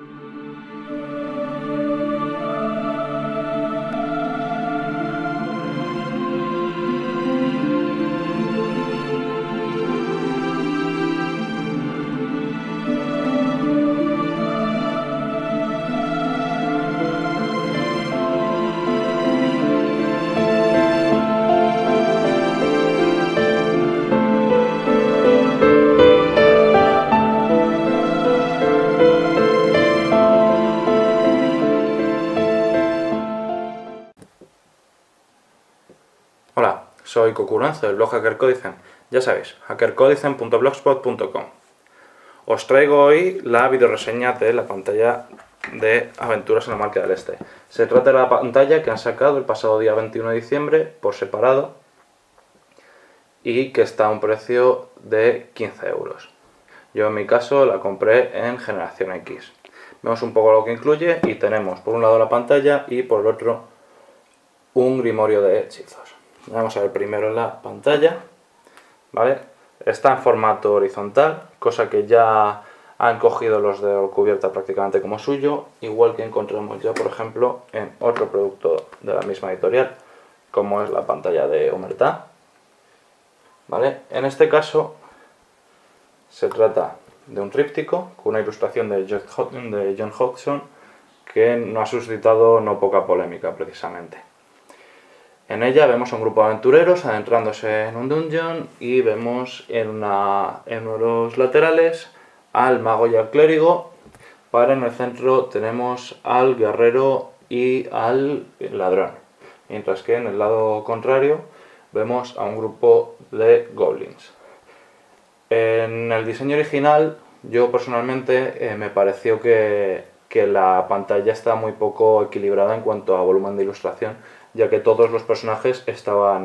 うん。Soy Cocuranzo del blog HackerCodicen. Ya sabéis, hackercodicen.blogspot.com. Os traigo hoy la videoreseña de la pantalla de Aventuras en la Marca del Este. Se trata de la pantalla que han sacado el pasado día 21 de diciembre por separado y que está a un precio de 15 euros. Yo en mi caso la compré en Generación X. Vemos un poco lo que incluye y tenemos por un lado la pantalla y por el otro un grimorio de hechizos. Vamos a ver primero la pantalla. ¿Vale? Está en formato horizontal, cosa que ya han cogido los de cubierta prácticamente como suyo, igual que encontramos ya, por ejemplo, en otro producto de la misma editorial, como es la pantalla de Omerta. ¿Vale? En este caso se trata de un tríptico con una ilustración de John Hodgson que no ha suscitado no poca polémica precisamente. En ella vemos a un grupo de aventureros adentrándose en un dungeon y vemos en, una, en los laterales al mago y al clérigo. Para en el centro tenemos al guerrero y al ladrón. Mientras que en el lado contrario vemos a un grupo de goblins. En el diseño original yo personalmente eh, me pareció que, que la pantalla está muy poco equilibrada en cuanto a volumen de ilustración ya que todos los personajes estaban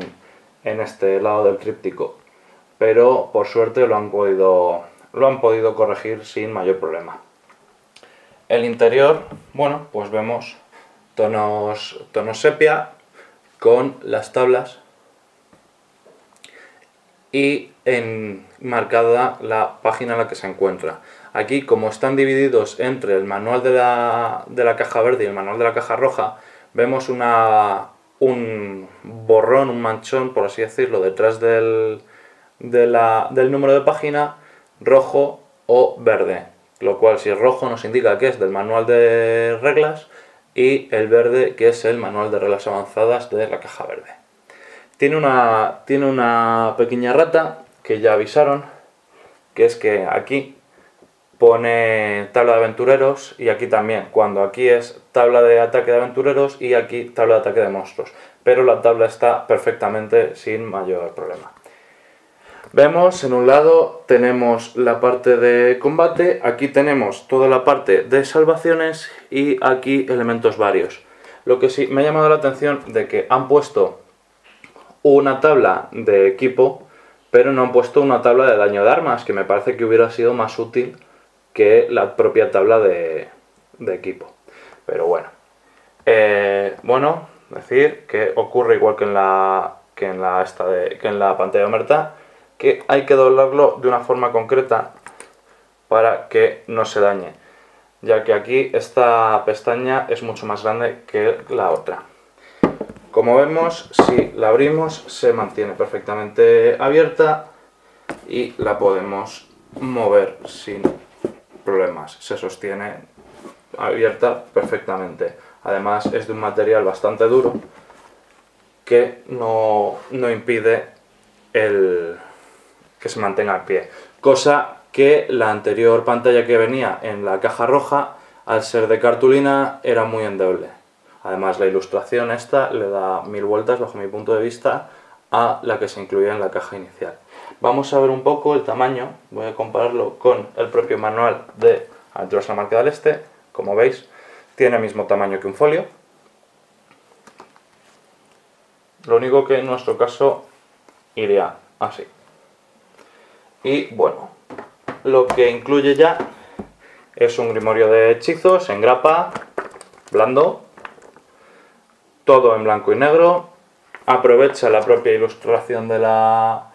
en este lado del tríptico. Pero por suerte lo han podido, lo han podido corregir sin mayor problema. El interior, bueno, pues vemos tonos, tonos sepia con las tablas y en marcada la página en la que se encuentra. Aquí, como están divididos entre el manual de la, de la caja verde y el manual de la caja roja, vemos una, un borrón, un manchón, por así decirlo, detrás del, del número de página, rojo o verde. Lo cual, si es rojo, nos indica que es del manual de reglas y el verde, que es el manual de reglas avanzadas de la caja verde. Tiene una, tiene una pequeña rata que ya avisaron, que es que aquí pone tabla de aventureros y aquí también, cuando aquí es tabla de ataque de aventureros y aquí tabla de ataque de monstruos. Pero la tabla está perfectamente sin mayor problema. Vemos en un lado tenemos la parte de combate, aquí tenemos toda la parte de salvaciones y aquí elementos varios. Lo que sí me ha llamado la atención de que han puesto una tabla de equipo, pero no han puesto una tabla de daño de armas, que me parece que hubiera sido más útil que la propia tabla de, equipo. Pero bueno. Eh, bueno, decir que ocurre igual que en la, que en la, esta de, que en la pantalla Omerta, que hay que doblarlo de una forma concreta para que no se dañe, ya que aquí esta pestaña es mucho más grande que la otra. Como vemos, si la abrimos se mantiene perfectamente abierta y la podemos mover sin se sostiene abierta perfectamente. Además es de un material bastante duro que no, impide el que se mantenga al pie. Cosa que la anterior pantalla que venía en la caja roja, al ser de cartulina, era muy endeble. Además la ilustración esta le da mil vueltas, bajo mi punto de vista, a la que se incluía en la caja inicial. Vamos a ver un poco el tamaño, voy a compararlo con el propio manual de Aventuras la Marca del Este, como veis tiene el mismo tamaño que un folio. Lo único que en nuestro caso iría así. Y bueno, lo que incluye ya es un grimorio de hechizos en grapa, blando, todo en blanco y negro, aprovecha la propia ilustración de la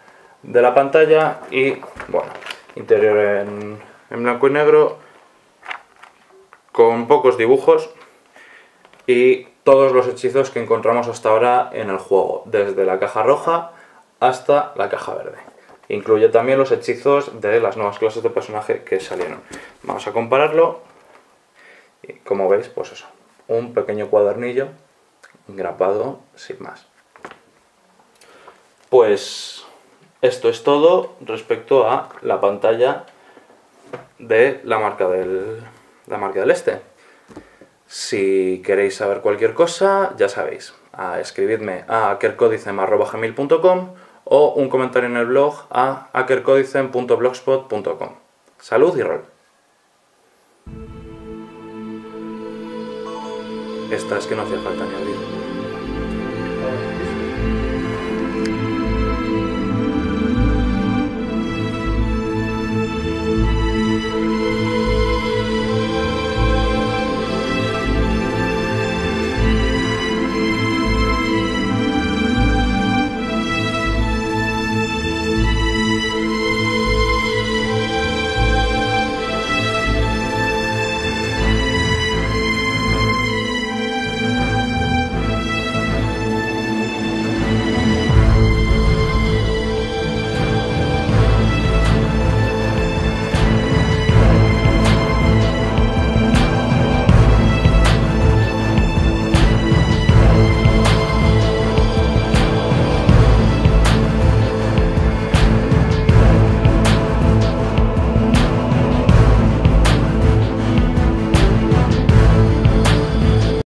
de la pantalla y bueno, interior en, blanco y negro con pocos dibujos y todos los hechizos que encontramos hasta ahora en el juego, desde la caja roja hasta la caja verde. Incluye también los hechizos de las nuevas clases de personaje que salieron. Vamos a compararlo. Y como veis, pues eso, un pequeño cuadernillo grapado sin más. Pues esto es todo respecto a la pantalla de la marca del, la marca del este. Si queréis saber cualquier cosa, ya sabéis, a escribidme a hackercodicem.com o un comentario en el blog a hackercodicem.blogspot.com. Salud y rol. Esta es que no hacía falta añadir.